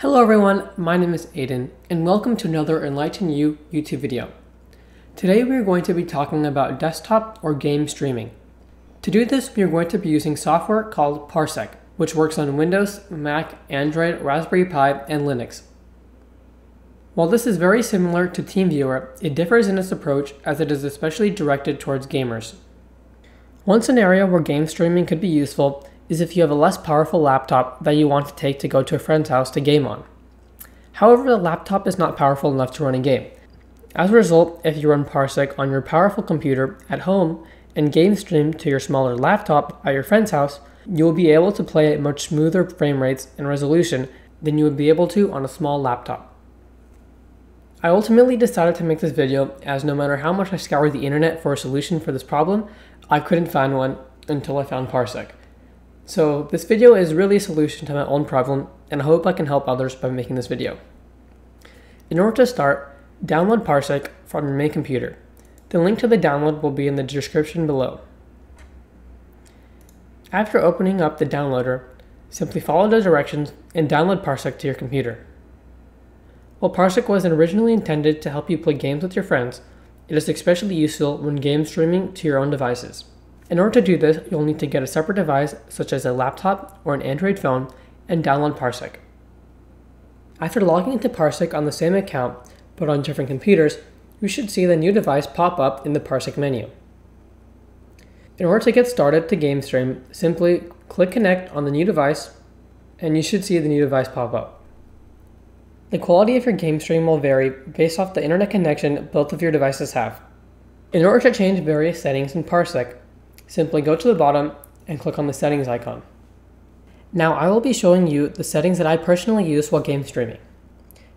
Hello everyone, my name is Aiden, and welcome to another EnlightenU YouTube video. Today we are going to be talking about desktop or game streaming. To do this, we are going to be using software called Parsec, which works on Windows, Mac, Android, Raspberry Pi, and Linux. While this is very similar to TeamViewer, it differs in its approach as it is especially directed towards gamers. One scenario where game streaming could be useful is if you have a less powerful laptop that you want to take to go to a friend's house to game on. However, the laptop is not powerful enough to run a game. As a result, if you run Parsec on your powerful computer at home and game stream to your smaller laptop at your friend's house, you will be able to play at much smoother frame rates and resolution than you would be able to on a small laptop. I ultimately decided to make this video as no matter how much I scoured the internet for a solution for this problem, I couldn't find one until I found Parsec. So this video is really a solution to my own problem, and I hope I can help others by making this video. In order to start, download Parsec from your main computer. The link to the download will be in the description below. After opening up the downloader, simply follow the directions and download Parsec to your computer. While Parsec was originally intended to help you play games with your friends, it is especially useful when game streaming to your own devices. In order to do this, you'll need to get a separate device such as a laptop or an Android phone and download Parsec. After logging into Parsec on the same account but on different computers, you should see the new device pop up in the Parsec menu. In order to get started to game stream, simply click connect on the new device and you should see the new device pop up. The quality of your game stream will vary based off the internet connection both of your devices have. In order to change various settings in Parsec, Simply go to the bottom and click on the settings icon. Now I will be showing you the settings that I personally use while game streaming.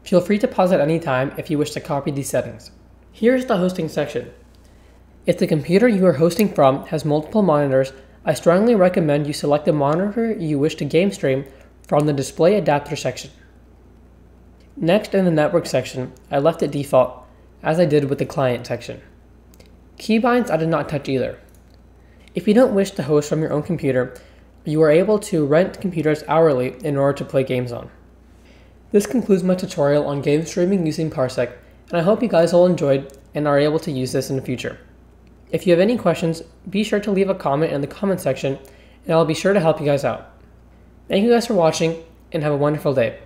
Feel free to pause at any time if you wish to copy these settings. Here's the hosting section. If the computer you are hosting from has multiple monitors, I strongly recommend you select the monitor you wish to game stream from the display adapter section. Next in the network section, I left it default, as I did with the client section. Keybinds I did not touch either. If you don't wish to host from your own computer, you are able to rent computers hourly in order to play games on. This concludes my tutorial on game streaming using Parsec, and I hope you guys all enjoyed and are able to use this in the future. If you have any questions, be sure to leave a comment in the comment section, and I'll be sure to help you guys out. Thank you guys for watching, and have a wonderful day.